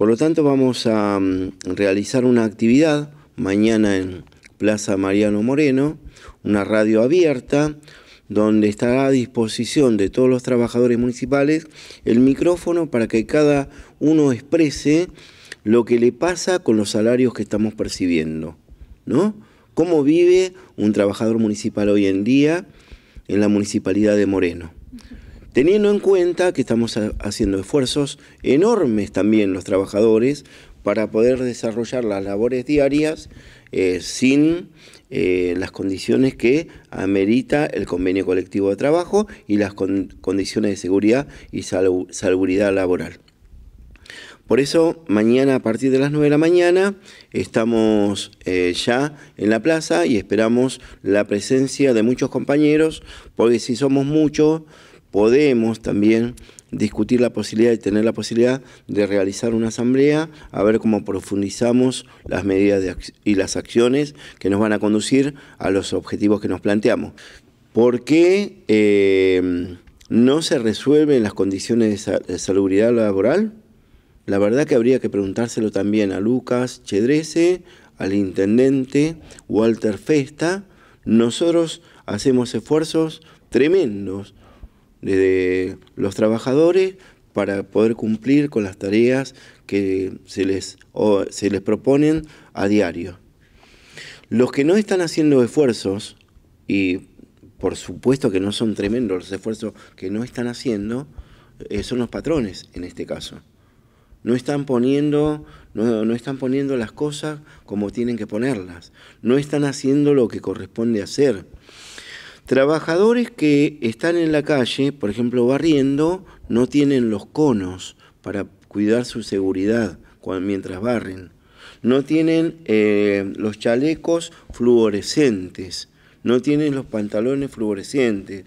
Por lo tanto, vamos a mm, realizar una actividad mañana en Plaza Mariano Moreno, una radio abierta, donde estará a disposición de todos los trabajadores municipales el micrófono para que cada uno exprese lo que le pasa con los salarios que estamos percibiendo, ¿no? ¿Cómo vive un trabajador municipal hoy en día en la municipalidad de Moreno? Teniendo en cuenta que estamos haciendo esfuerzos enormes también los trabajadores para poder desarrollar las labores diarias eh, sin eh, las condiciones que amerita el convenio colectivo de trabajo y las condiciones de seguridad y salubridad laboral. Por eso, mañana a partir de las 9 de la mañana estamos eh, ya en la plaza y esperamos la presencia de muchos compañeros, porque si somos muchos, podemos también discutir la posibilidad y tener la posibilidad de realizar una asamblea, a ver cómo profundizamos las medidas y las acciones que nos van a conducir a los objetivos que nos planteamos. ¿Por qué eh, no se resuelven las condiciones de, salubridad laboral? La verdad que habría que preguntárselo también a Lucas Chedrese, al intendente Walter Festa. Nosotros hacemos esfuerzos tremendos de los trabajadores para poder cumplir con las tareas que se les, se les proponen a diario. Los que no están haciendo esfuerzos, y por supuesto que no son tremendos los esfuerzos que no están haciendo, eh, son los patrones en este caso. No están poniendo, no, no, están poniendo las cosas como tienen que ponerlas. No están haciendo lo que corresponde hacer. Trabajadores que están en la calle, por ejemplo, barriendo, no tienen los conos para cuidar su seguridad mientras barren. No tienen eh, los chalecos fluorescentes, no tienen los pantalones fluorescentes.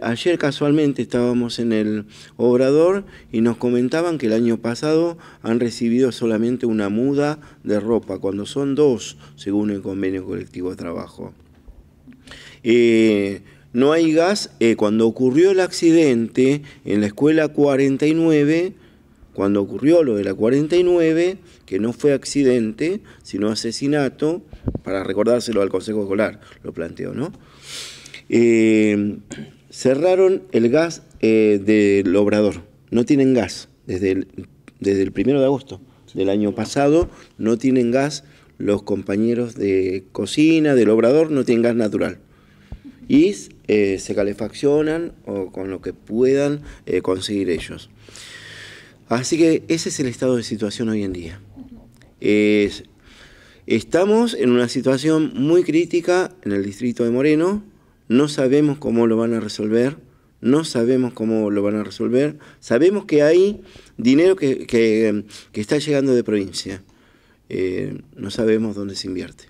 ayer casualmente estábamos en el obrador y nos comentaban que el año pasado han recibido solamente una muda de ropa, cuando son dos, según el convenio colectivo de trabajo. Eh, no hay gas. Eh, cuando ocurrió el accidente en la escuela 49, cuando ocurrió lo de la 49, que no fue accidente, sino asesinato, para recordárselo al Consejo Escolar, lo planteó, ¿no? Eh, cerraron el gas del obrador. No tienen gas. Desde el, desde el primero de agosto del año pasado no tienen gas. Los compañeros de cocina, del obrador, no tienen gas natural. Y eh, se calefaccionan o con lo que puedan eh, conseguir ellos. Así que ese es el estado de situación hoy en día. estamos en una situación muy crítica en el distrito de Moreno, no sabemos cómo lo van a resolver, no sabemos cómo lo van a resolver, sabemos que hay dinero que, está llegando de provincia, eh, no sabemos dónde se invierte.